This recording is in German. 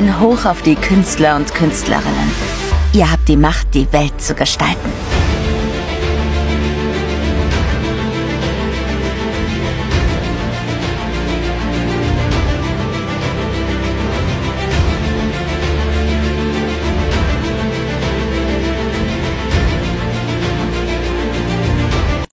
Ein Hoch auf die Künstler und Künstlerinnen. Ihr habt die Macht, die Welt zu gestalten.